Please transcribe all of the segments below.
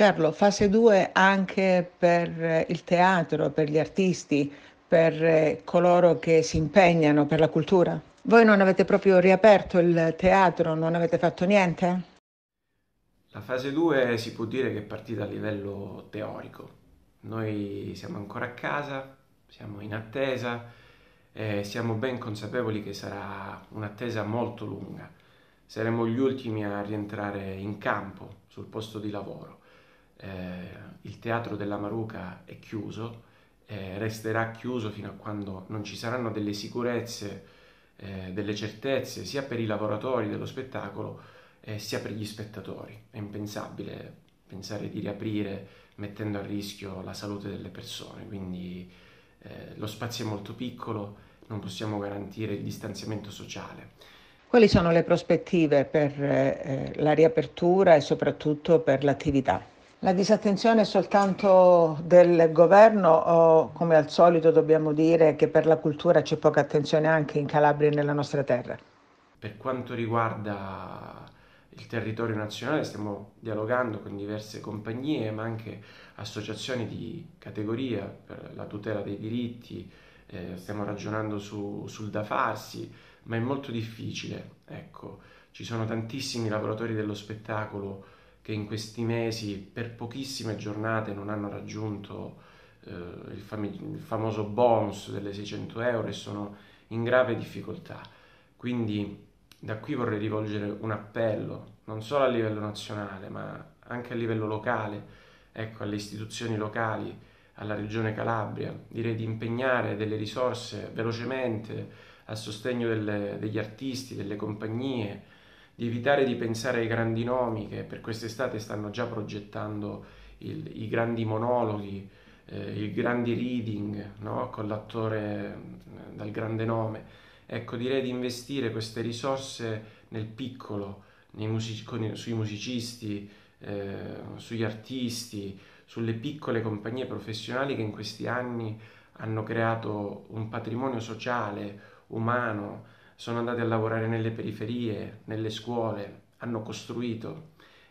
Carlo, fase 2 anche per il teatro, per gli artisti, per coloro che si impegnano per la cultura? Voi non avete proprio riaperto il teatro, non avete fatto niente? La fase 2 si può dire che è partita a livello teorico. Noi siamo ancora a casa, siamo in attesa e siamo ben consapevoli che sarà un'attesa molto lunga. Saremo gli ultimi a rientrare in campo sul posto di lavoro. Eh, il teatro della Maruca è chiuso, eh, resterà chiuso fino a quando non ci saranno delle sicurezze, eh, delle certezze sia per i lavoratori dello spettacolo eh, sia per gli spettatori. È impensabile pensare di riaprire mettendo a rischio la salute delle persone, quindi eh, lo spazio è molto piccolo, non possiamo garantire il distanziamento sociale. Quali sono le prospettive per eh, la riapertura e soprattutto per l'attività? La disattenzione è soltanto del governo o come al solito dobbiamo dire che per la cultura c'è poca attenzione anche in Calabria e nella nostra terra? Per quanto riguarda il territorio nazionale stiamo dialogando con diverse compagnie ma anche associazioni di categoria per la tutela dei diritti, eh, stiamo ragionando su, sul da farsi, ma è molto difficile, ecco, ci sono tantissimi lavoratori dello spettacolo che in questi mesi per pochissime giornate non hanno raggiunto eh, il, fam- il, famoso bonus delle 600 euro e sono in grave difficoltà. Quindi da qui vorrei rivolgere un appello, non solo a livello nazionale, ma anche a livello locale, ecco, alle istituzioni locali, alla Regione Calabria, direi di impegnare delle risorse velocemente a sostegno delle, degli artisti, delle compagnie, di evitare di pensare ai grandi nomi che per quest'estate stanno già progettando il, i grandi monologhi, eh, i grandi reading no? con l'attore eh, dal grande nome. Ecco, direi di investire queste risorse nel piccolo, music- sui musicisti, eh, sugli artisti, sulle piccole compagnie professionali che in questi anni hanno creato un patrimonio sociale, umano, sono andati a lavorare nelle periferie, nelle scuole, hanno costruito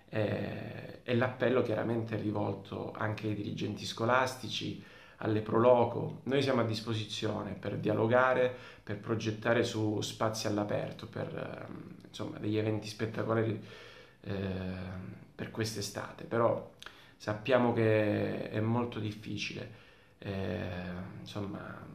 eh, e l'appello chiaramente è rivolto anche ai dirigenti scolastici, alle Proloco. Noi siamo a disposizione per dialogare, per progettare su spazi all'aperto, per eh, insomma, degli eventi spettacolari eh, per quest'estate, però sappiamo che è molto difficile. Eh, insomma,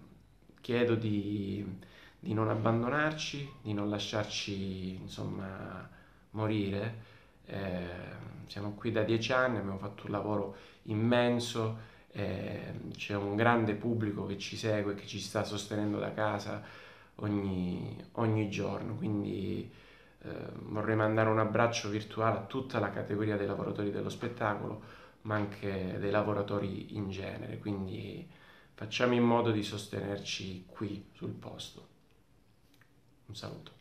chiedo di di non abbandonarci, di non lasciarci insomma morire. Eh, siamo qui da dieci anni, abbiamo fatto un lavoro immenso, eh, c'è un grande pubblico che ci segue, che ci sta sostenendo da casa ogni, ogni giorno, quindi eh, vorrei mandare un abbraccio virtuale a tutta la categoria dei lavoratori dello spettacolo, ma anche dei lavoratori in genere, quindi facciamo in modo di sostenerci qui sul posto. Un saluto.